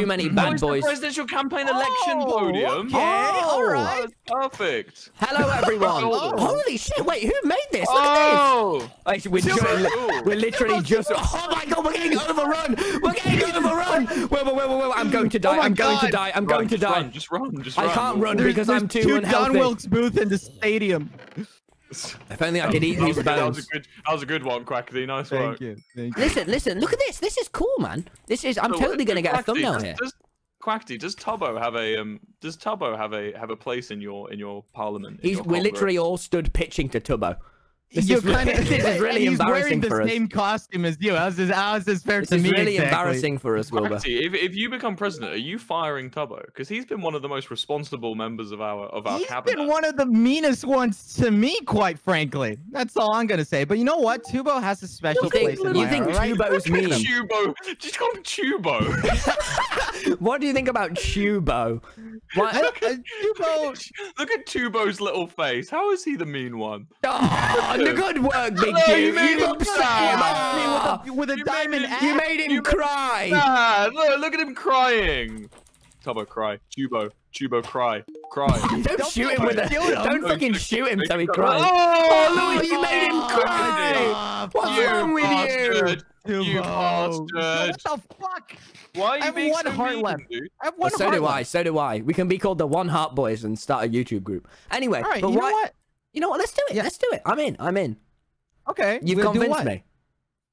too many Oh, bad it's the boys. presidential campaign election Oh, podium. okay, Oh. all right. That's perfect. Hello, everyone. Oh. Holy shit! Wait, who made this? Look at Oh, this. Wait, we're, Super ju- cool. we're literally just. Oh my god, we're getting overrun. We're getting overrun. Wait, wait, wait, wait, wait. I'm going to die. Oh I'm going to die. I'm Run, going to just die. Run, just run, just I can't run There's- because there's I'm too two unhealthy. John Wilkes Booth in the stadium. If only I could eat That was these a good- That was a good. That was a good one, Quackity. Nice work. Thank you. Thank you. Listen, listen. Look at this. This is cool, man. This is. I'm So, totally uh, gonna get a thumbnail does, here. Does, Quackity, does Tubbo have a um? Does Tubbo have a have a place in your in your parliament? in He's. your We're Congress? literally all stood pitching to Tubbo. This You're is really- kinda- this is really and he's wearing the same costume as you. How's this, how is this fair This to is me? really exactly? embarrassing for us, Wilbur. Quackity, if, if you become president, are you firing Tubbo? Because he's been one of the most responsible members of our of our He's cabinet. He's been one of the meanest ones to me, quite frankly. That's all I'm gonna say. But you know what? Tubo has a special You think, place in you my think heart, right? Tubo's mean? Tubo, just call him Tubo. What do you think about Tubo? What? look, at, Tubo, look at Tubo's little face. How is he the mean one? Oh, good work, Big No, you made You him upset him. with a, with a You diamond made it- You made him You made- cry. Ah, look, look at him crying. Tubbo, cry. Tubo, Tubo, cry, cry. Don't, Don't shoot him with a. him. Don't fucking shoot him so he cries. Oh, look, you made him cry. Oh, What's you wrong with bastard. You? You Tubo. bastard. What the fuck? Why are I you have being one so heart mean, left. dude? I have Well, so heart do I. So do I. We can be called the One Heart Boys and start a YouTube group. Anyway, All right, but you why? know what? You know what? Let's do it. Yeah. Let's do it. I'm in. I'm in. Okay. You've we'll convinced what? me.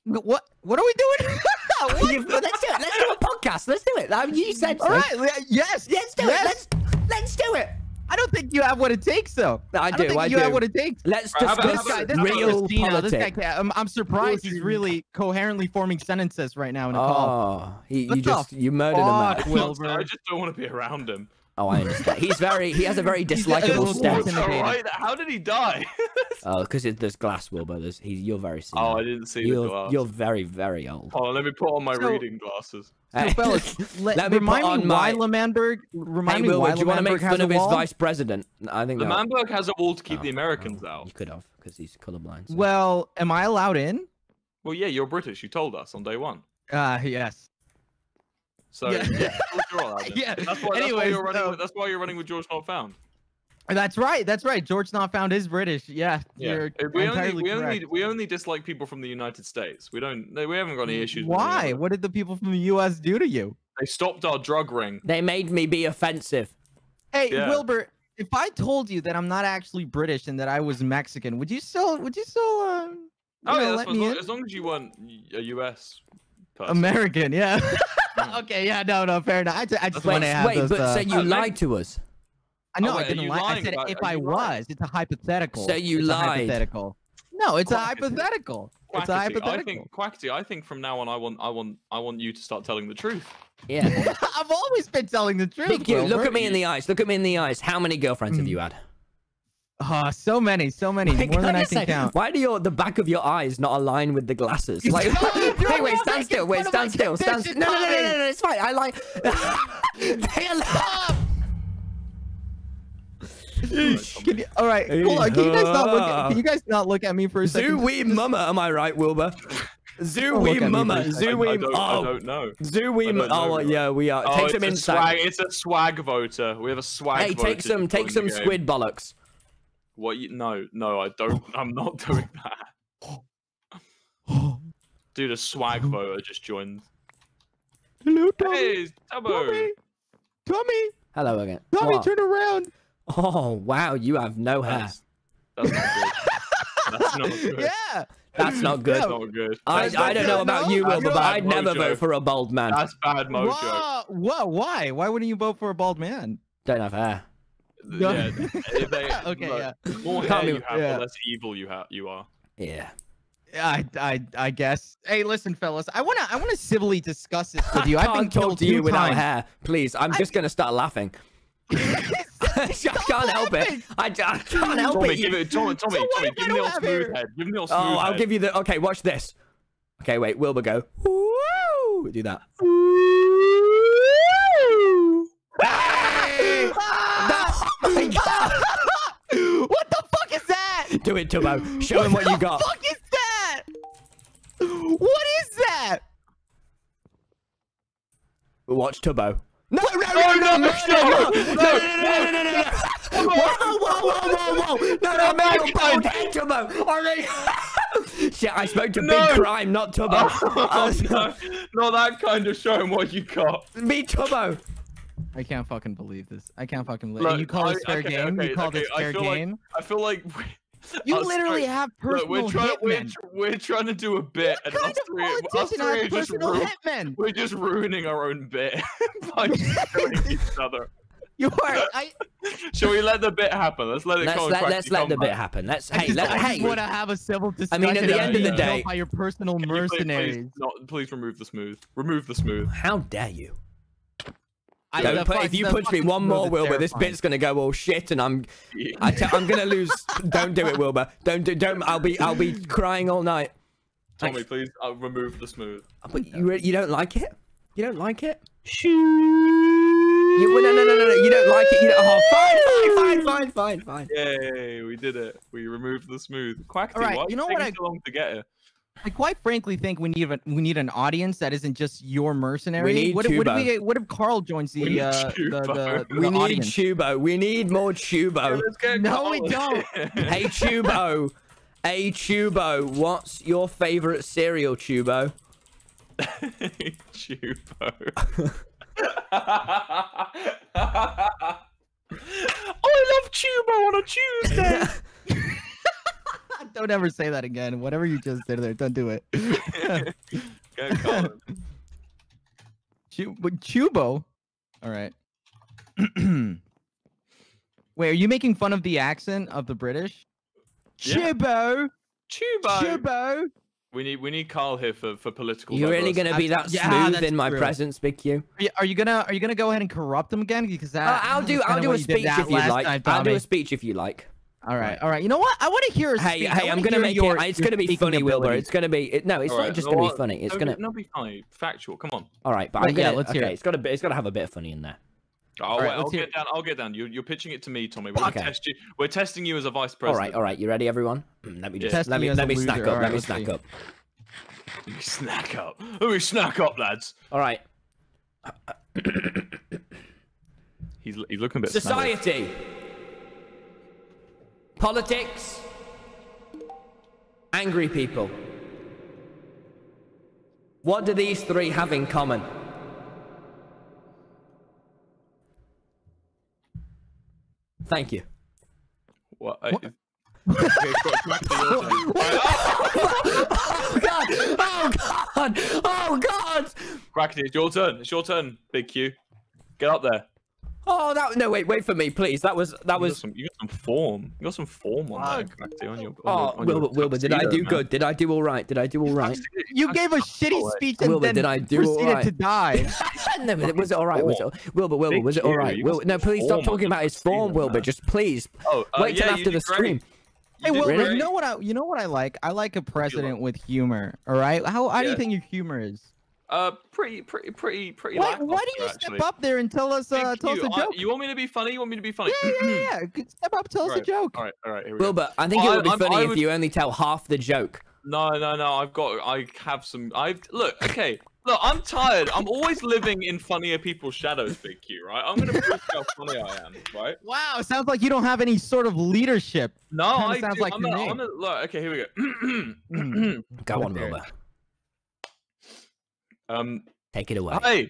What? What are we doing? Let's do it. Let's do a podcast. Let's do it. You said so. All right. Yes. Let's do yes. it. Let's let's do it. I don't think you have what it takes, though. I don't do, think I you do. have what it takes. Let's Right, This discuss guy, this guy, real Christina, this guy, politics. can't- I'm, um, I'm surprised he's really coherently forming sentences right now in a call. Oh, he, you just you murdered a man. fuck, I just don't want to be around him. Oh, I understand. He's very. He has a very He's a dislikable little It's stance. How did he die? Oh, because there's glass, Wilbur. There's, he's, you're very oh. I didn't see the You're, glass. you're very, very old. Oh, let me put on my So- reading glasses. So, Hey, fellas, let, Let me put remind on me why my- L'Manberg. hey, Remind me Wilbur, why do you want to make has fun a of his wall? vice president? I think The no. Has a wall to keep Oh, the Americans oh, out. You could have, because he's colorblind. so- Well, am I allowed in? Well, yeah, you're British. You told us on day one. Uh, yes. So Yeah. yeah, of course you're allowed in. Yeah, That's why, that's why you're running. with, that's why you're running with George Not Found. That's right. That's right. George not found is British. Yeah, you're Uh, we only we correct. only we only dislike people from the United States. We don't. no, We haven't got any issues. Why? anyone. What did the people from the U.S. do to you? They stopped our drug ring. They made me be offensive. Hey, Yeah. Wilbur, if I told you that I'm not actually British and that I was Mexican, would you still would you still uh, you Oh know, yeah, that's let as, long, in? as long as you weren't a US person. American? Yeah. Okay. Yeah. No. No. Fair enough. I, ju- I just Wait, want to have wait, those. but uh, so you uh, lied to us. I know Oh, I didn't lie. I said if I was, it's a hypothetical. So you it's lied. A hypothetical. No, it's a Quackity, I- hypothetical. It's a Quackity, I hypothetical. think Quackity, I think from now on, I want, I want, I want you to start telling the truth. Yeah. I've always been telling the truth. Big Q, look Wilbur. at me in the eyes. Look at me in the eyes. How many girlfriends have you had? Ah, so many, so many, more than I just can say, count. Why do your the back of your eyes not align with the glasses? Like, hey, wait, stand still. Wait, fun of my stand still. Stand condition, No, no, no, no, no, no, it's fine. I like. they align. Can you, all right, hold on. Can you guys not look? At, can you guys not look at me for a second? Zoo wee mama, am I right, Wilbur? Zoo wee look at me mama. for a Zoo second. I. I, don't, I Oh, don't know. zoo wee. I don't ma- know, Oh, well, yeah, we are. Oh, Take some a inside. swag. It's a swag voter. We have a swag Hey, voter. take some, take some squid bollocks. What? You, no, no, I don't. I'm not doing that. Dude, a swag voter just joined. Hello, Tommy. Hey, Tubbo. Tommy. Tommy. Hello again. Tommy, What? turn around. Oh wow, you have no hair. That's, that's not good. That's not good. Yeah. That's not good. That's not good. I, That's I don't know about good, you. Wilbur, but I'd never mojo. vote for a bald man. That's bad mojo. Whoa, whoa, why? Why wouldn't you vote for a bald man? Don't have hair. No. Yeah, they, Okay, look, yeah. More Can't hair you have, yeah. the less evil you have. You are. Yeah. I, I, I guess. Hey, listen, fellas. I wanna, I wanna civilly discuss this with you. I I've been can't talk to you two without times. hair. Please, I'm just gonna start laughing. I can't help it. I, I can't help it. give it. Tommy, Tommy, what Tommy, give me don't your smooth head. Give me your oh, smooth Oh, I'll give you the. Okay, watch this. Okay, wait. Wilbur, go. Woo! Do that. Ah! Oh my god! what the fuck is that? Do it, Tubbo. Show him what you got. What the fuck is that? What is that? watch Tubbo. No, no, no, no, no, no, no, no, no, no, no, no, no, no. Whoa, whoa, whoa, whoa, whoa. No, no, no, no, Tubbo, Tubbo. I mean, shit, I spoke to No. Big Crime, not Tubbo. Oh, Uh, no, not that kind of show him what you got. Me Tubbo. I can't fucking believe this. I can't fucking believe. Look, you call this fair okay, game? okay, you call okay, this I fair like- game? I feel like you us literally three- have look, personal we're trying, we're, hitmen. we're trying to do a bit, What and kind us of three, us politician three has are just personal ru- hitmen? we're just ruining our own bit by killing each other. You are. I, Shall we let the bit happen? Let's let it Let's go. let, let's let the bit happen. Let's I hey, just, let, I hey. just want to have a civil discussion. I mean, at the end of the about day- by your personal Can you please- mercenaries. Please, not, please remove the smooth. Remove the smooth. How dare you? I- Don't put, if you punch me one more, is Wilbur, this bit's gonna go all shit, and I'm, I t- I'm gonna lose. don't do it, Wilbur. Don't do. Don't. I'll be. I'll be crying all night. Tommy, please I'll remove the smooth. But you, re- you don't like it? You don't like it? You, well, no, no, no, no, no. You don't like it. You don't. Oh, fine, fine, fine, fine, fine, fine. Yay, we did it. We removed the smooth. Quackity, Alright, why you know what taking I- so long to get here? I quite frankly think we need a, we need an audience that isn't just your mercenary. We need what, if- what if we what if Carl joins the need uh, the, Tubo. the, We the need audience? Chubo. We need more Yeah, Chubo. let's get No, we don't. Hey, Chubo. Hey, Chubo. What's your favorite cereal, Chubo? Chubo. I love Chubo on a Tuesday. don't ever say that again. Whatever you just did there, don't do it. Go, Colin. Chu- but Chubo. All right. Wait, are you making fun of the accent of the British? Yeah. Chubo. Chubo. Chubo. We need we need Carl here for, for political. You're really gonna be that Yeah, smooth that's in my true. presence, Big Q? Are you, are you gonna are you gonna go ahead and corrupt him again? Because that Uh, I'll do. I'll do a speech if you last like. time, I'll do a speech if you like. All right, all right. You know what? I want to hear Hey, speech. Hey, I'm gonna make your, it. It's gonna be funny, Wilbur. It's gonna be. It, no, it's All not right, just you gonna be funny. It's No, gonna. no be funny. Factual. Come on. All right, but Let- I'm yeah, gonna. let's hear it. it's gotta be. It's gotta have a bit of funny in there. Oh, right, wait, I'll get it. down. I'll get down. You, you're pitching it to me, Tommy. We're gonna Okay. test you. We're testing you as a vice president. right, all right. You ready, everyone? Let me just. Test let me me. Let me snack up. Let me snack up. Let me snack up. Let me snack up, lads. All right. He's he's looking a bit. Society. Politics. Angry people. What do these three have in common? Thank you. What? Uh, I- Okay, Quack- Quackity, your turn. oh god! Oh god! Oh god! Quackity, it's your turn. It's your turn, Big Q. Get up there. Oh that no wait wait for me please that was that You got was some, you got some form. You got some form on there, Quackity, on your. On oh your, on your Wilbur Wilbur did I do man. good did I do all right did I do all right You gave a shitty away. speech and Wilbur, then did I do all proceeded right? to die. no but was it all right was it Wilbur Wilbur Big was it all Q, right you got Wil- no please stop talking about his form Wilbur just please Oh, uh, wait till you after the great. stream Hey, You did Wilbur, great. you know what I you know what I like? I like a president with humor. All right, how how do you think your humor is? Uh, pretty, pretty, pretty, pretty. Why, why do lackluster, you actually. step up there and tell us uh, Thank tell us you. a I- joke? you want me to be funny? You want me to be funny? Yeah, yeah, yeah, yeah. Step up, tell us a joke. all right, all right. Here we go. Wilbur I think it would be I'm- funny I if you only tell half the joke No, no, no. I've got. I have some. I've look. Okay. Look, I'm tired. I'm always living in funnier people's shadows, Big Q. Right? I'm gonna prove how funny I am. Right? Wow, sounds like you don't have any sort of leadership. No, Kinda I sounds do. like I'm to a, me. I'm a, look. Okay, here we go. Go on. Wilbur um. take it away Hey.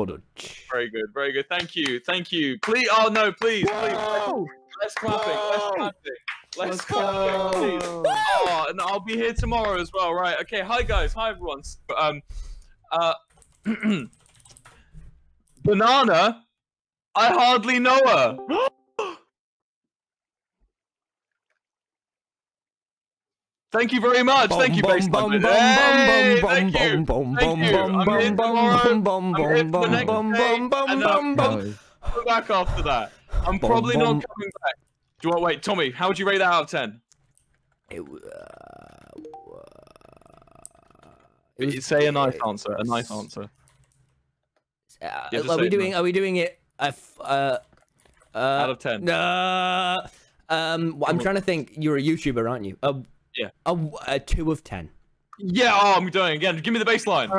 Very good, very good. Thank you, thank you. Please, oh no, please, please. Let's clapping, let's Whoa! clapping, let's Let's clapping, please. go. Oh, and I'll be here tomorrow as well. Right. Okay. Hi guys. Hi everyone. S- Um. Uh. Banana. I hardly know her. Thank you very much. Thank you, Baseline. bum, Bit. bum, Hey, bum, thank you. Thank you. I'm here tomorrow. I'm here bum, for the next bum, day, bum, bum, and, bum, bum. Come back after that. I'm probably not coming back. Do you want wait, Tommy? How would you rate that out of ten? It, uh, it was- Say a nice answer. A nice answer. Uh, Yeah, are we doing? Are we doing it? Uh, uh, uh, Out of 10. Uh, um, well, I'm trying to think. You're a YouTuber, aren't you? A, Yeah. A, a two of ten. Yeah. Oh, I'm doing again. Give me the baseline.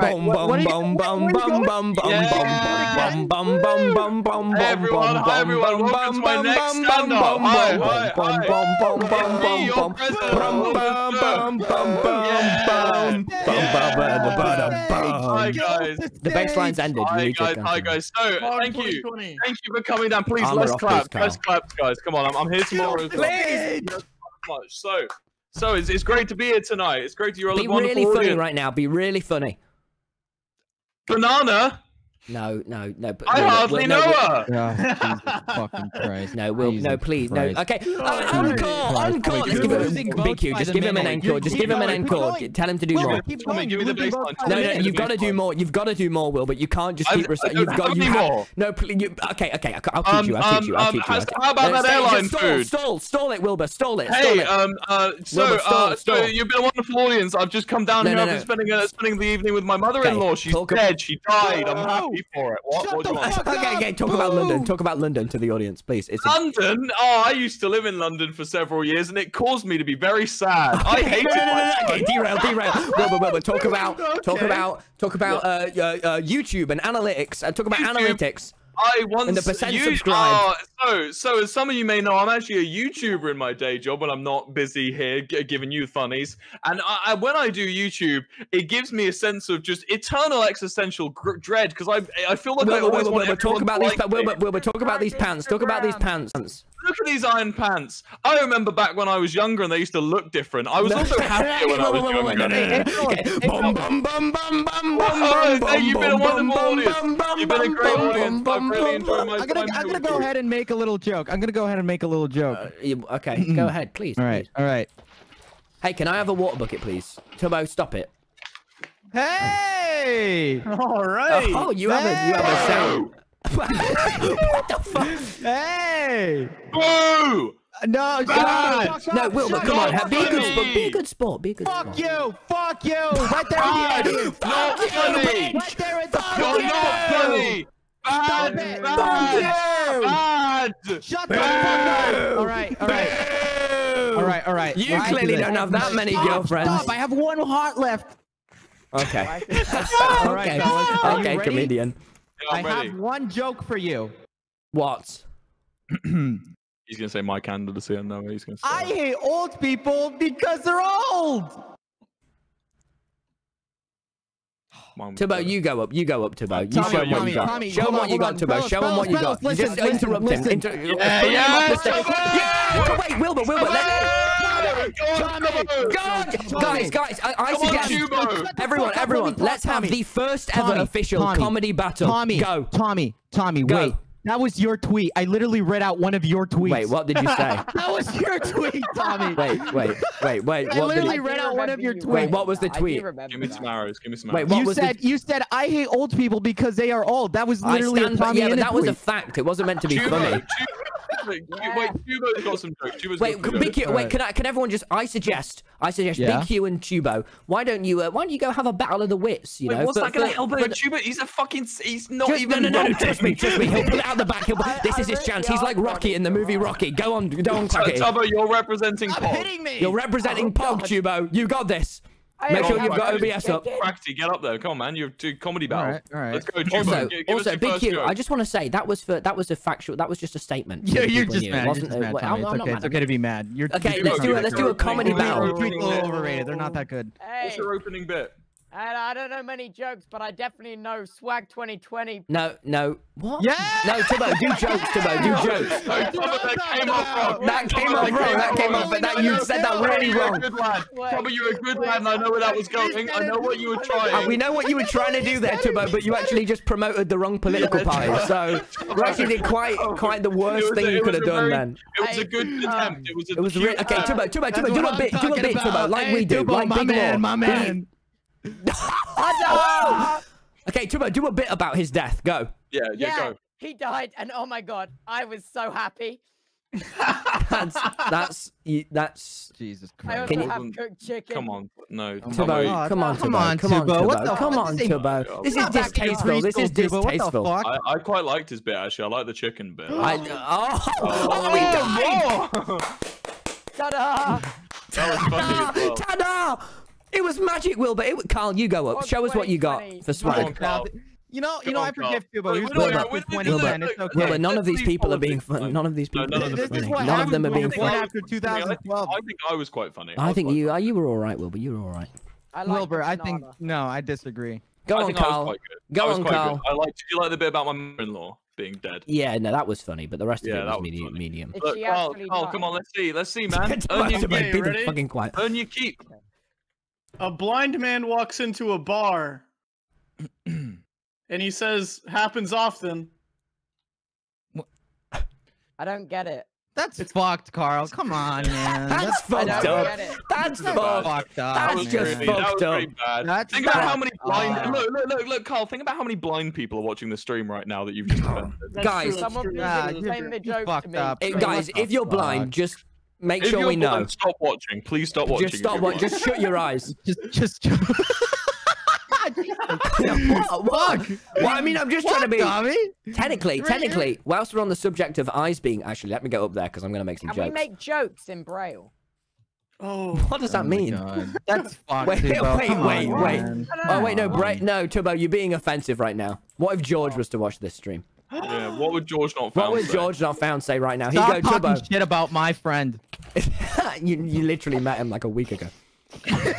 Everyone. bum Hi, everyone. bum Welcome to my bum next bum stand-up. bum Hi, bum hi, bum hi. guys. The baseline's ended. You Hi need to guys. go Hi through. guys. So thank you. 2020. Thank you for coming down. Please Armor let's off, clap. please, Let's clap, guys. Come on. I'm, I'm here tomorrow as well. Please. much. So, so it's, it's great to be here tonight. It's great to you're all Be really funny audience. right now. Be really funny. Banana. No, no, no. but- I no, no, hardly no, know no, her. Oh, Jesus fucking Christ. No, Will, no, Jesus please, no. Okay, uh, encore, encore. Let's give him a big Q. by Just give him an encore. Just give him an encore. Tell him to do more. keep Tommy, give me You're the losing baseline. votes by No, the no, minute. you've got to do more. You've got to do more, Will. But you can't just keep. You've got. have You have. more. No, please. Okay, okay. I'll teach Um, you. I'll teach you. I'll um, teach you. um, how about that airline food? Stall, stall it, Wilbur. Stall it. Hey, um, uh, so, uh, so you've been a wonderful audience. I've just come down here. no, I've been spending, uh, spending the evening with my mother-in-law. She's dead. She died. I'm happy for it. What? Shut what do the you want? fuck Okay, okay. Talk about London. Talk about London to the audience, please. It's a London? Oh, I used to live in London for several years, and it caused me to be very sad. I hated no, no, no, no, my Okay, derail, derail. Wilbur, Wilbur, talk about, talk about, talk about uh, uh, uh, YouTube and analytics. Uh, talk about YouTube. analytics. I once And the percent you- subscribed. Oh, so, so as some of you may know, I'm actually a YouTuber in my day job when I'm not busy here g- giving you funnies. And I, I, when I do YouTube, it gives me a sense of just eternal existential gr- dread because I, I feel like I Wilbur, always Wilbur, want Wilbur, talk everyone about to these. like pa- me. Wilbur, Wilbur, talk about these pants. Talk about these pants. Look at these iron pants. I remember back when I was younger and they used to look different. I was also happier when I was younger. Bum, bum, bum, bum, bum, Oh, bum, you've been a wonderful audience. bum, bum, You've been a bum, great bum, audience. Bum, I've really bum, enjoyed bum. my I'm gonna, time I'm gonna go you. ahead and make a little joke. I'm gonna go ahead and make a little joke. Uh, you- Okay, go ahead, please. all right, please. all right. Hey, can I have a water bucket, please? Turbo, stop it. Hey! All right. Oh, you have a you have a sound. what the fuck? Hey! Boo! No, shut Bad. the fuck No, up, Wilbur, come on, have, be a good sport. Be a good sport. Be a good Fuck sport. you! Fuck you! Right there Bad! in the audience. Not funny! Right there at the You're not funny! Bad! it. Bad! Bad! Shut the fuck up! All right, all right, all right, all right. You Why clearly do don't have that many Stop, girlfriends. Stop! I have one heart left. Okay. All right, okay. fellas, Okay, comedian. Yeah, I'm ready. have one joke for you. What? He's gonna say my candidacy. I know he's gonna say. I hate old people because they're old. Mine was you go up. You go up, Turbo. Uh, you Tommy, show him what you got. Tommy, show hold him what you got, on. Show him what you got. Just listen, interrupt listen, him. Yeah, yeah, up the stage. Turbo! Yeah! Wait, Wilbur, Wilbur. Let Come on, God, Tommy. guys, guys, I, I Come on, suggest Tubo. Shut the everyone, fuck up, let everyone, let's have the first ever Tommy, official Tommy, comedy battle. Tommy, Go. Tommy, Tommy, Go. wait. That was your tweet. I literally read out one of your tweets. Wait, what did you say? That was your tweet, Tommy. Wait, wait, wait, wait. I What did literally read out one of your tweets. Wait, tweets. what was the tweet? Give me some arrows. Give me some Wait, arrows. what you said the... you said I hate old people because they are old. That was I literally stand a by, yeah, but Inna that was a fact. It wasn't meant to be funny. Tubo- Wait, wait, Tubo's got some jokes. Tubo's Wait, got some Big jokes. Q. Wait, Alright. can I? Can everyone just? I suggest. I suggest Yeah? Big Q and Tubo. Why don't you? Uh, why don't you go have a battle of the wits? You Wait, know, what's for- that gonna help for him? Tubo, he's a fucking. He's not Just, even. no, no, no, no, trust me, trust me. He'll pull it out the back. He'll, this is his chance. He's like Rocky in the movie Rocky. Go on, go on, Quacky. Tubbo, you're representing Stop Pog. hitting me. You're representing Pog, Tubo. You got this. Make Go sure on, you've got OBS up. Practically, get up there. Come on, man. You're doing comedy battle. Alright, alright. Let's go, Tubo. Also, Gi- give also, your Big first Q. joke. I just want to say that was for that was a factual. That was just a statement. Yeah, you're just new. Mad. You're wasn't just mad, well, I'm- It's I'm not okay. mad. It's okay to be mad. You're Okay, let's do it. Let's do a comedy Your battle. tweets are a little overrated. They're not that good. What's your opening bit? And I don't know many jokes, but I definitely know Swag 2020. No, no. What? Yeah. No, Tubbo, do jokes, Tubbo, do jokes. No, Tubbo, that came off wrong. That came Tubbo, off wrong. That came off. That you said that really You're a wrong. good lad. Tubbo, you're a good lad, and I know where that was going. I know what you were trying. we know what you were trying to do there, Tubbo, but you actually just promoted the wrong political party. So you actually did quite, oh. quite the worst thing you could have done very- then. It was a good Hey, attempt. It was a It was. Okay, attempt. Tubbo, Tubbo, Tubbo, do what a I'm bit, do a talking bit, Tubbo, like we do, Tubbo, like my Big man, Law. my We- man. Okay, Tubbo, do a bit about his death. Go. Yeah, yeah, Yeah, go. he died, and oh my god, I was so happy. That's that's that's. Jesus I Christ. also Can you- have cooked chicken. Come on, no. Oh my Tubbo, Tubbo, God. come on, Come on, come on, Tubbo. What the come on, is he- Tubbo. This is Not back in distasteful. This is preschool, Tubbo. What the distasteful. I, I quite liked his bit actually. I like the chicken bit. I, oh, oh, oh. he died! Oh. Ta-da! That was funny as well. Ta-da! It was magic, Wilbur. It, was- Carl, you go up. Well, Show us what you got 2020. for Come on, swag. You know, you Come know, on, I forgive Carl. Tubbo. He was Wait, born wait, after wait, wait, 2010. wait, It's okay. Wilbur, none of these people are being this. funny. None of these No, people none of are them funny. None of them are being funny. after 2012. I think I was quite funny. I was think you, funny. uh, you were all right, Wilbur. You were all right. I like Wilbur, I think no, I disagree. Go I on, think I was Carl. Go on, Carl. Good. I liked. Did you like the bit about my mother-in-law being dead? Yeah, no, that was funny, but the rest Yeah, of it that was was medium. funny. medium. If Look, she Carl, Carl, come on, let's see, let's see, man. Earn your, Tubbo, Okay, be the ready? fucking quiet. earn your keep. A blind man walks into a bar and he says, happens often. I don't get it. That's fucked, Carl. Come on, man. That's I fucked up. That's That's fucked. fucked up. That's was just really, fucked that was up. bad. That's think about how many blind. up. Look, look, look, look, Carl. Think about how many blind people are watching the stream right now that you've just offended. Guys. true, that's Someone true. please Nah, explain the joke to me. up. Hey, guys, if you're blind, just make If sure we know. Stop watching. Please stop watching. Just stop. you're What? blind. Just shut your eyes. just, just. what? What? Well, I mean, I'm just trying to be. Tommy? Technically, Really? technically, whilst we're on the subject of eyes being, actually, let me go up there because I'm going to make some Can jokes. we make jokes in Braille? Oh, What does that Oh mean? That's fucked. Wait, wait, wait, wait. Oh wait, no, Come Bra- no, Turbo, you're being offensive right now. What if George was to watch this stream? Yeah. What would George not? What found would say? George not found say right now? He Stop go talking Turbo. shit about my friend. you you literally met him like a week ago.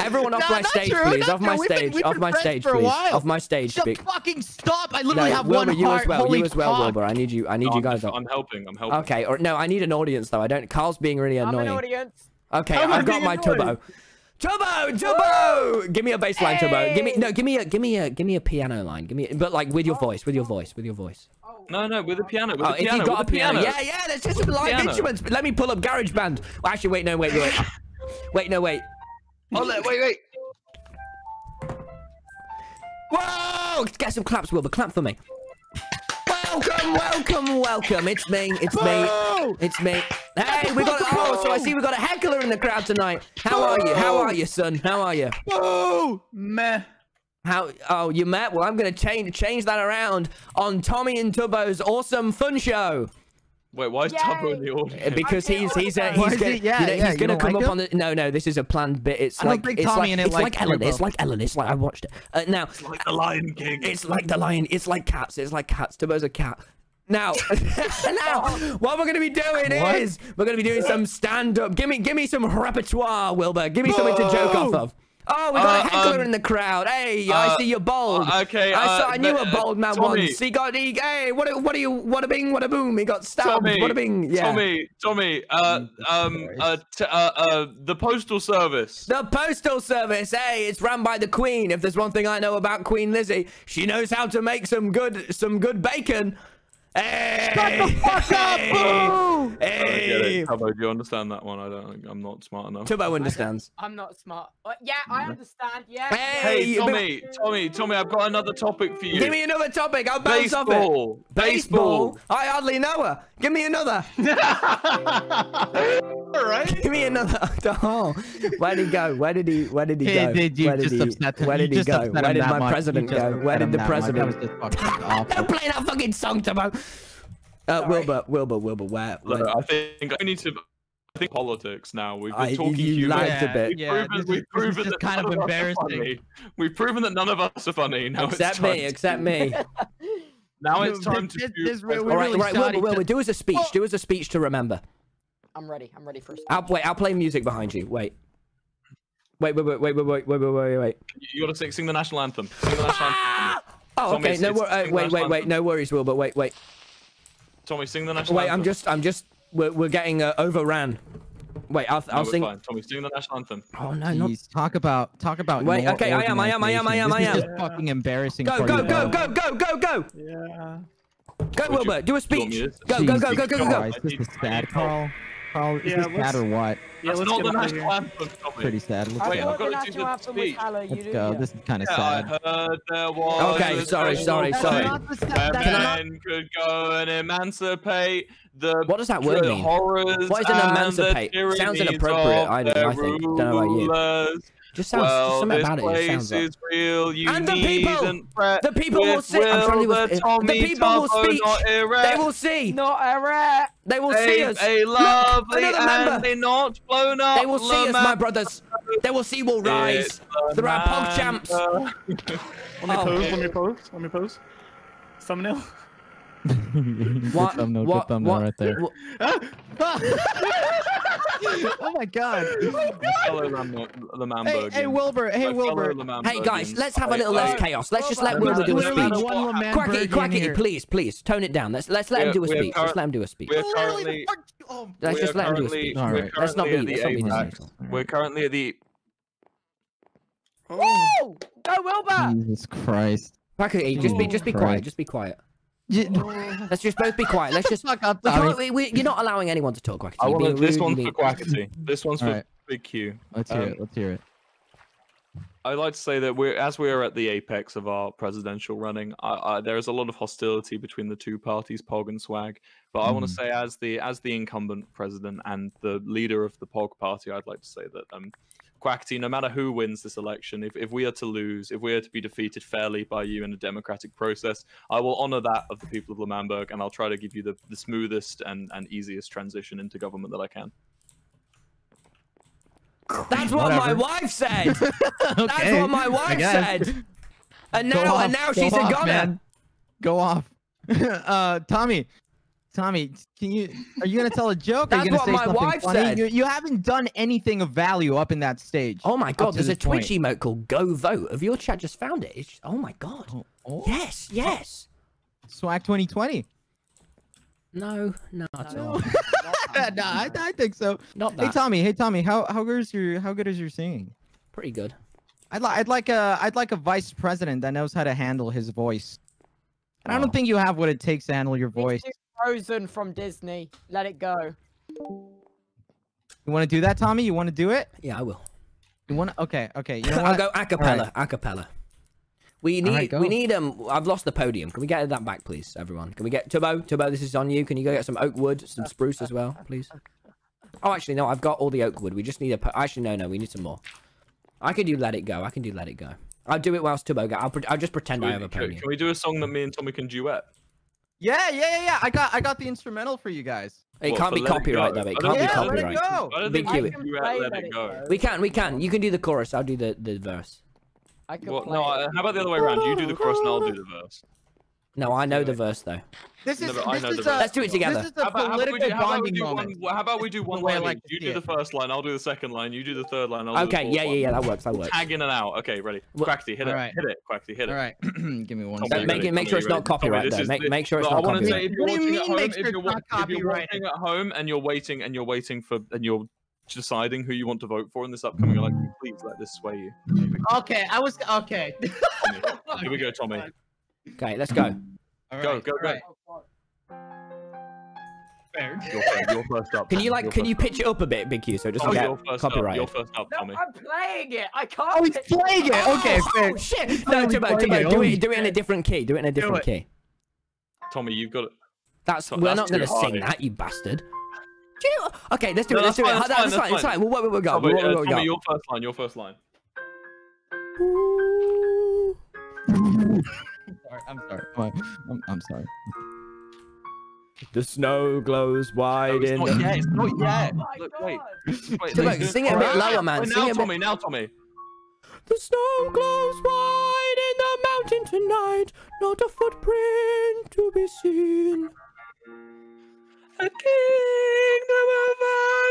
Everyone off No, my stage, true, please. Off my We've stage. we've Off my stage, for a please. Off my stage, Just fucking stop! I No, literally have Wilbur, one you heart. as well. Holy You as well, fuck. Wilbur. I need you. I need No, you I'm, guys just- I'm helping. I'm helping. Okay, or no, I need an audience though. I don't. Carl's being really I'm an annoying. audience. Okay, How am I I've got my annoying? turbo. Turbo, turbo! Give me a bass line, turbo. Give me no, give me a, give me a, give me a piano line. Give me, but like with your oh. voice, with your voice, with your voice. No, no, with a piano. With Oh, the if piano. you got a with the piano, yeah, yeah. There's just some live piano. instruments. Let me pull up GarageBand. Well, actually, wait, no, wait, wait, wait, no, wait. Oh, le- wait, wait. Whoa! Get some claps, Wilbur. Clap for me. Welcome, welcome, welcome. It's me. It's me. It's me. Hey, we got. Oh, so I see we got a heckler in the crowd tonight. How are you? How are you, son? How are you? oh, meh. How? Oh, you met? Well, I'm gonna change change that around on Tommy and Tubbo's awesome fun show Wait, why is Tubbo in the Uh, audience? because Okay, he's what he's uh, he's Why gonna, yeah, you know, yeah, he's gonna come like up him? on the no no this is a planned bit. It's I like it's Tommy like in it it's like likes Ellen. Turbo. It's like Ellen. It's like I watched it. Uh, now it's like the Lion King. It's like the lion. It's like cats. It's like cats. Tubbo's a cat. Now, now, what we're gonna be doing What? is we're gonna be doing some stand-up. Give me, give me some repertoire, Wilbur. Give me something to joke off of. Oh, we got a Uh, heckler um, in the crowd. Hey, I uh, see you're bold. uh, okay, I saw. uh, I knew a uh, bold man Tommy. once. He got. He, hey, what? a- What are you? What a bing? What a boom? He got stabbed. Tommy, What a bing? Yeah. Tommy, Tommy, uh, um, uh, t- uh, uh, the postal service. The postal service, hey, it's run by the Queen. If there's one thing I know about Queen Lizzie, she knows how to make some good, some good bacon. Hey, Shut the fuck up, I Hey, it. Tubbo, do you understand that one? I don't. I'm not smart enough. Tubbo understands. I'm not smart. Yeah, I mm-hmm. understand. Yeah. Hey, Hey, you- Tommy, Tommy, Tommy, I've got another topic for you. Give me another topic. I'll bounce off it. baseball. Baseball. I hardly know her. Give me another. All right. Give me another. Oh, where did he go? Where did he? Where did he go? did you Where did just he? upset him? Where did he go? Where did my much. President go? Where did the that much. That was president? just. Don't play that fucking song, Tubbo. Uh, Wilbur, Wilbur, Wilbur, where? Look, where I think we need to. I think politics now. We've been I- talking you humor. lagged a bit. We've Yeah, proven, this we've this is proven just that kind of none embarrassing. We've proven that none of us are funny. Now except it's time me, to- except me. Now it's time this- to. this- do- this re- All really right, shoddy Wilbur, Wilbur, do us a speech. Do us a speech to remember. I'm ready. I'm ready for. a I'll wait. I'll play music behind you. Wait. Wait, wait, wait, wait, wait, wait, wait, wait, wait, wait. You, you gotta sing, sing the national anthem. Sing the national anthem. Oh, Tommy, okay. No, wor- uh, sing wait, wait, wait. anthem. No worries, Will. But wait, wait, Tommy, sing the national wait. anthem. I'm just, I'm just. We're, we're getting uh, overran. Wait, I'll, No, I'll we're sing. fine. Tommy, sing the national anthem. Oh no, not. Talk about talk about. Wait, okay, I am, I am, I am, I am, I organization. This is am. just fucking embarrassing. Go, go, go, go, go, go, go, Yeah. go, Would Wilbur. Do a you want me speech. Go, go, go, go, go, go, go. Christ, This is sad, Carl. Carl, is Yeah, this sad or what? Yeah, let's get out of here. Pretty sad. Let's Wait, go. I've got to do the speech. Let's do, go. yeah. This is kind of Yeah, I sad. heard there was. Okay, sorry, sorry, sorry. day not the Where sad- that's not- men could go and emancipate the What does that word mean? What is an emancipate? Sounds inappropriate, I don't- I think. Don't know about you. Rulers. Just sounds well, just something this about it. place It sounds like. is real. You And the people! needn't. The people will With see. I'm trying to will the Tommy The people will speak. They will see. Not a rat. They will see us. a lovely another member. and a not blown up. They will see us, my brothers. They will see we'll rise. It's They're our pog champs. Let me Oh. pose. Let me pose. Let me pose. Thumbnail. Good What? thumbnail, what? thumbnail what? right there. what- oh my god. Fellow Lam- Hey, hey Wilbur. Hey My Wilbur. Hey guys, let's have a little less chaos. Let's just let Wilbur do a speech. one What Laman Quackity, quackity, please, please, tone it down. Let's let's let him do a speech. Let's let him do a speech. We're currently, oh, Let's just let him do a speech. All we're. Let's not currently be. at Let's not be the this apex. asshole. We're currently at the. Oh. Woo! Go Wilbur. Jesus Christ. Quackity, just be just be quiet. Just be quiet. You- Let's just both be quiet. Let's just. Fuck up, We can't, we, we, you're not allowing anyone to talk, Quackity. I You're want this rude, one's you're for being- Quackity. This one's for Alright. Big Q. Let's hear Um, it. Let's hear it. I'd like to say that we're as we are at the apex of our presidential running. I, I, there is a lot of hostility between the two parties, Pog and Swag. But I want to say, as the as the incumbent president and the leader of the Pog party, I'd like to say that um, Quackity, no matter who wins this election, if, if we are to lose, if we are to be defeated fairly by you in a democratic process, I will honor that of the people of L'Manberg, and I'll try to give you the, the smoothest and, and easiest transition into government that I can. That's what my wife said. That's what my wife said. And now, off, and now go she's a off, man. Go off. uh, Tommy, Tommy, can you? Are you gonna tell a joke? Are That's you gonna what say my something wife funny? said. You, you haven't done anything of value up in that stage. Oh my god, there's a this point. Twitch emote called Go Vote. Have your chat just found it? It's, oh my god. Oh, oh. Yes, yes. Swag 2020. No, not at all. no, I, I think so. Not that. Hey. Tommy, hey Tommy, how how good is your how good is your singing? Pretty good. I'd like I'd like a I'd like a vice president that knows how to handle his voice. And I Oh. don't think you have what it takes to handle your Let's voice. Do Frozen from Disney. Let it go. You want to do that, Tommy? You want to do it? Yeah, I will. You want? to Okay, okay. You know I'll what? go a cappella. A cappella. We need, Alright, go. we need, um, I've lost the podium. Can we get that back, please, everyone? Can we get, Turbo, Turbo, this is on you. Can you go get some oak wood, some spruce as well, please? Oh, actually, no, I've got all the oak wood. We just need a, po- actually, no, no, we need some more. I can do Let It Go. I can do Let It Go. I'll do it whilst Turbo go. I'll, pre- I'll just pretend Can I have a can, podium. can we do a song that me and Tommy can duet? Yeah, yeah, yeah, yeah. I got I got the instrumental for you guys. It What, can't be Let It copyright, Go? though. It I don't can't be Yeah, think- let it copyright. go. I don't think we can duet Let It Go. We can, we can. You can do the chorus. I'll do the, the verse. I can Well, play no, it. uh, how about the other way around? You do the chorus and I'll do the verse. No, I know the verse, though. This is but I this is a. Let's do it together. This is a How about, how about we political do, how about we bonding do moment. one? How about we do one way line? like You do it. the first line. I'll do the second line. You do the third line. I'll do the Okay, fourth yeah, line. yeah, yeah, that works, that works. Tag in and out. Okay, ready. Wha- Quackity, hit it. Alright. Hit it. Quackity, hit it. All right, give me one second. make it- make sure it's not copyright, though. Make- make sure it's No, not I want to say, copyright. if you're What do you watching at mean home, make if sure you're it's wa- not if you're copyright? watching at home and you're waiting and you're waiting for and you're deciding who you want to vote for in this upcoming election, please let this sway you. Here we go, Okay, I was okay. Here we go, Tommy. Okay, let's go. Go, go, go. Fair. You're, first- you're first up. Can you, like, You're can you first up. pitch it up a bit, Big Q, so it doesn't Tommy, get you're first up. copyrighted? You're first up, No, Tommy. I'm playing it. I can't. Oh, he's playing it. Okay, fair. Oh shit! No, Finally Turbo, playing it. do it, do it in a different key. Do it in a different key. Tommy, you've got it. That's So we're that's not gonna too sing that, you bastard. Do you, okay, let's do No, it. Let's that's do it. fine, That's, that's fine. fine, That's that's fine. We'll, what, what, go? Tommy, What, uh, what, what, Tommy, go? your first line. Your first line. Sorry, I'm sorry. I'm, I'm, I'm sorry. The snow glows No, wide it's in not the. yet. It's not Oh yet. my Look, wait. Wait, Turbo, let's sing it a bit lower, man. right, Sing now, it a bit- Now, Tommy. The snow glows wide in the mountain tonight. Not a footprint to be seen. A kingdom of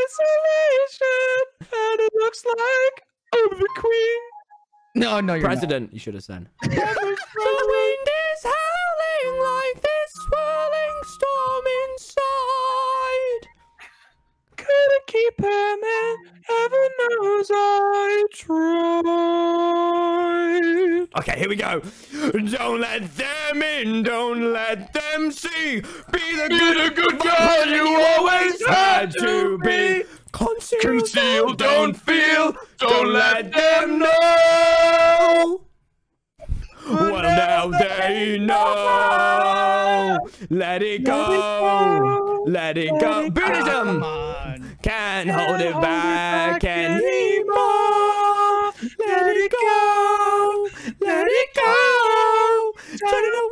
isolation, and it looks like of the Queen. No, no, you're not. President, you should have said. the wind is howling like this swirling storm inside. Couldn't keep him in. Heaven knows I tried. Okay, here we go. Don't let them in, don't let them see. Be the Be good, the good girl you always had to be. Conceal, Conceal, don't feel. Don't let them know. Well, now they know. Let it go. Let it go. Buddhism can't hold it back anymore. Let it go. Let it go. Turn it away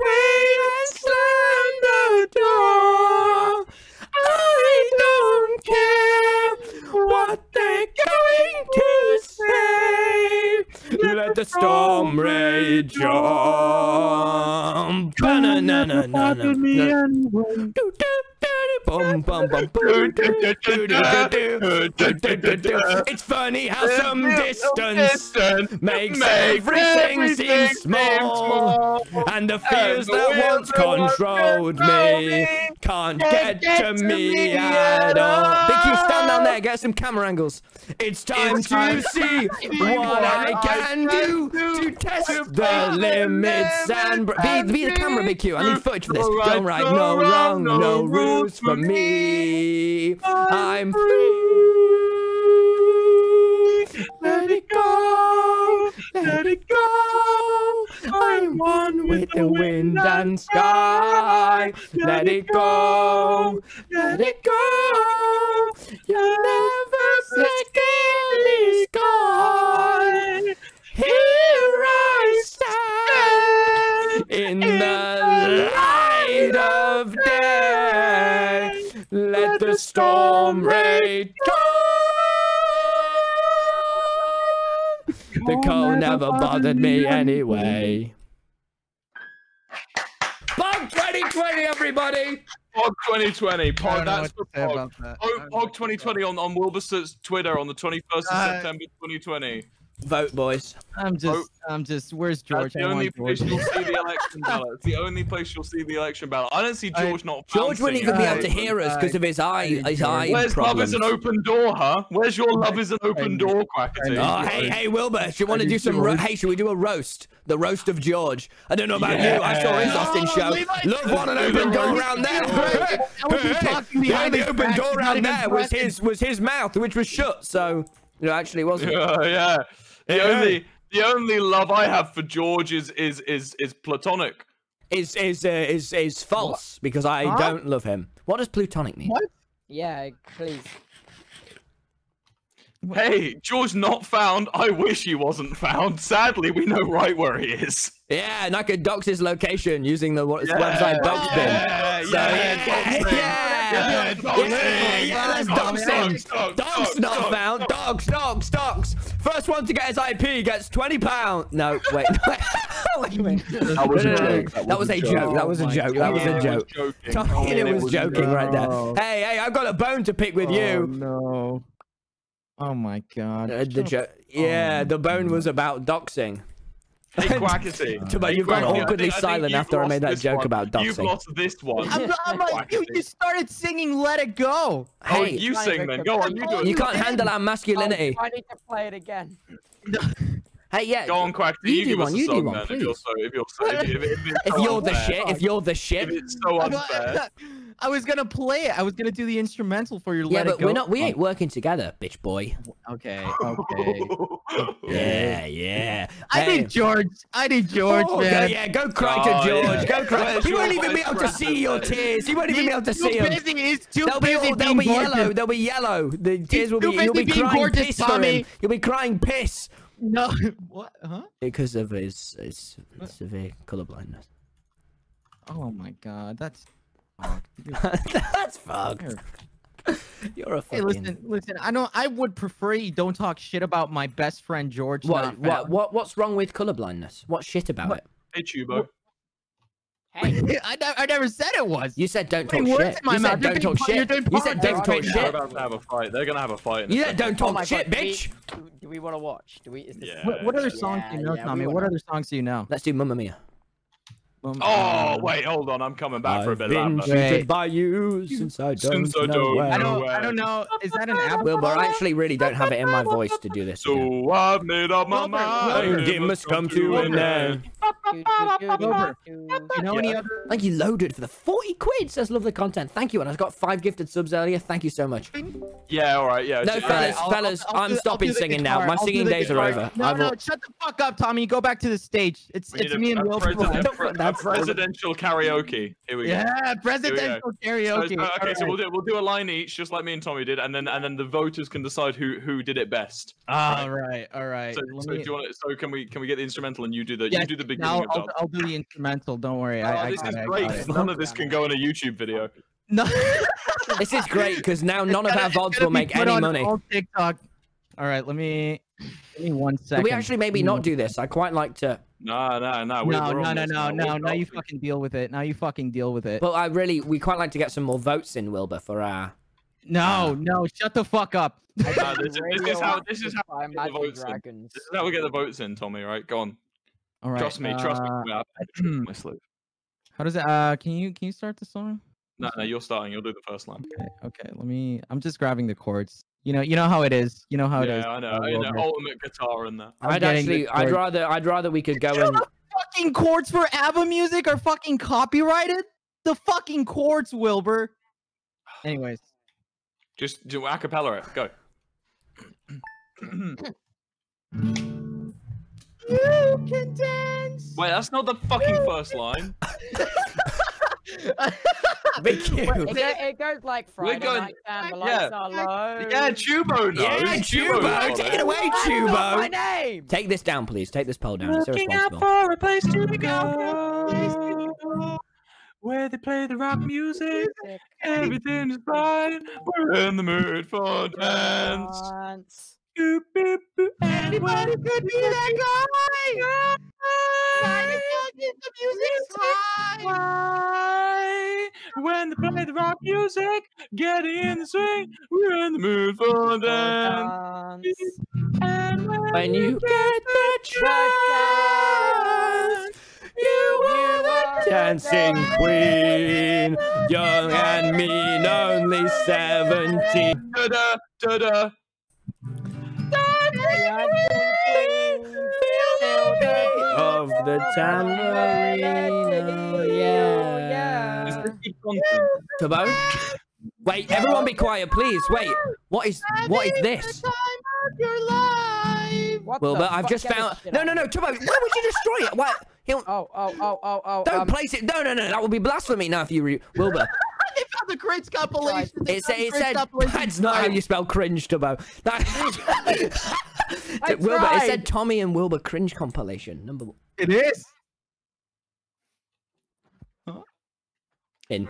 storm rage on. Banana, banana, banana bum bum bum It's funny how some distance makes everything seem small, and the fears that once controlled me can't get to me at all. Big Q, stand down there, get some camera angles. It's time to see what I can do to test the limits and be be the camera, BQ. I need footage for this. Don't right, no wrong, no rules for me. I'm free. Let it go, let it go. I'm one with the wind and sky. Let it go, let it go. You'll never second this gone. Here I stand in the light of day. Let the storm rage on. The cold never bothered me anyway. Bug 2020, everybody! Pog 2020. I don't Pog, that's what for to Pog. that. Oh, Pog what to say 2020 on, on Wilbur's Twitter on the 21st of Uh, September 2020. Vote, boys. I'm just, I'm just. Where's George? That's the I only place George. you'll see the election ballot. It's the only place you'll see the election ballot. I don't see I- George not. George wouldn't even be in able to hear us because of his eye, his eye Where's love problems. is an open door, huh? Where's your love is an open door, Quackity? Oh, hey, hey, Wilbur, do you want to do some? Ro- hey, should we do a roast? The roast of George. I don't know about you. I saw his Austin Oh, show. Levi, Love one an open door roast. around there. I was just talking the only open back, door he's around there was his was his mouth, which was shut. So, no, actually, it wasn't. Yeah, yeah. The Yeah. only the only love I have for George is is is is platonic. Is is uh, is is false because I Huh? don't love him. What does plutonic mean? What? Yeah, please. Hey, George not found. I wish he wasn't found. Sadly, we know right where he is. Yeah, and I could dox his location using the what- Yeah. website Doxbin. Yeah, So, yeah, yeah, yeah, Yeah, doxing. yeah, dox, Dogs dox, not dox, found. Dogs, dogs, dogs. First one to get his IP gets twenty pound. No, wait, wait a minute. That was a no, no, joke. That was a joke. That was a Oh joke. That was a joke. joking. Tommy Tommy was joking right there. Hey, hey, I've got a bone to pick with Oh, you. no. Oh my god. Uh, the jo- yeah, the bone was about doxing. Hey, Quackity. Too bad Hey, you've gone awkwardly think- silent you've after I made that joke one. about You've lost this one. I'm, I'm like, you, you started singing "Let It Go." Oh, Hey, you sing Victor. then. Go on, you do it. you can't handle our masculinity. Oh, I need to play it again. Hey, yeah. Go on, Quackity. You You, do give one, us a you do song one, then. If you're please. so, if you're so, if, if, if, it's If so you're the shit, if you're the If shit. it's so unfair. I was gonna play it. I was gonna do the instrumental for your Yeah, "Let but It Go." we're not. We ain't oh. working together, bitch boy. Okay, okay. Yeah, yeah. I Hey. need George. I need George, Oh, yeah, man. yeah, go cry Oh, to George. yeah. Go cry. Where's He won't even be able to see your tears. He won't even be able to see too them. busy. He's too They'll be, busy all, they'll being be yellow. They'll be yellow. The tears will be. too You'll be crying gorgeous, piss for him. Tommy. You'll be crying piss No, what? Huh? because of his, his severe colorblindness. Oh my god, that's. Fucked. That's fucked. You're- You're a Hey, fucking. listen, listen. I know. I would prefer you don't talk shit about my best friend George. What, what, what, what's wrong with colorblindness? What's shit about What? it? Hey, Tubo. Hey, I, never, I never said it was. You said don't talk Putting shit. in You mouth. said don't talk shit. You said don't talk right They're about to have a fight. They're gonna have a fight. in a You said don't oh talk my shit, God, bitch. Do, do we want to watch? Do we? Is this, Yeah. What, what other songs do you Yeah, know, yeah, we Tommy? What other songs do you know? Let's do Mamma Mia. Oh wait, hold on. I'm coming back for a I've bit been later. Wait. cheated by you since I don't Since I know don't where. I don't. I don't know. Is that an Apple? Wilbur, I actually really don't have it in my voice to do this. again. So I've made up my Wilbur, mind. Wilbur. It must come to an end. Do, you know any other? Thank you, Loaded, for the 40 quid. Says lovely content. Thank you. And I've got five gifted subs earlier. Thank you so much. Yeah, all right, yeah. No, just- fellas, I'll- fellas, I'll- I'll I'm do- stopping singing now. My I'll singing the days are over. No, I've no, shut the fuck up, Tommy. Go back to the stage. It's we it's me a, and a, Wilbur. president, pre- a That's- presidential karaoke. Here we go. Yeah, presidential So- karaoke. so- okay, so All we'll do we'll do a line each, just like me and Tommy did, and then and then the voters can decide who who did it best. All right, all right. So, so do you want? So can we can we get the instrumental and you do the you do the beginning I'll, I'll. I'll do the instrumental. Don't worry. Oh, I, I this got is I great. got 'cause. None of this can go in a YouTube video. No. This is great because now none of our gotta- VODs it's will make any money. all TikTok. All right, let me give me one Can we actually maybe not do this? I quite like to. No, no, no. We're, No, we're no, on no, no, now. no. We're Now you fucking deal with it. Now you fucking deal with it. But I really, we quite like to get some more votes in, Wilbur, for our. No, uh, no, shut the fuck up. No, this, is- this is how this is how by we get the votes in. This is how we get the votes in, Tommy. Right? Go on. All right. trust me. Trust me. uh, Tommy, I- my sleeve. How does it? Uh, can you can you start the song? No, no, you're starting. You'll do the first line. Okay, okay. Let me. I'm just grabbing the chords. You know, you know how it is. You know how it is. yeah, I know. I know. Wilbur. Ultimate guitar and that. I'm I'd getting the actually, I'd rather, I'd rather we could go Shut and. up. Fucking chords for ABBA music are fucking copyrighted. The fucking chords, Wilbur. Anyways, Just do acapella it. Go. you can dance. Wait, that's not the fucking first line. Thank you. It, go, it goes like Friday going- night and the yeah. lights are low. Yeah, Tubbo knows. Yeah, Tubbo's Tubbo, take it away, That's not my Tubbo. name. Take this down, please. Take this pole down. Looking out for a place to go where they play the rock music. Everything is fine. We're in the mood for dance. Dance. Boop, boop, boop. Anybody could be that guy. The music's high. When they play the rock music, get in the swing. We're in the mood for dance. And When you get the chance, you are the dancing queen, young and mean, only seventeen. da da da da. Of tambourine, yeah. Just keep content. Turbo? Wait, everyone be quiet, please. Wait, what is what is this? What Wilbur, I've just found. No, no, no, here. Turbo. Why would you destroy it? Why? He'll, Oh, oh, oh, oh, oh. don't um, place it. No, no, no. That would be blasphemy. Now, if you re- Wilbur, They found the cringe compilation. They it said it said that's not how you spell cringe, Turbo. That, I Wilbur, it said Tommy and Wilbur cringe compilation number one. It is. Huh? in.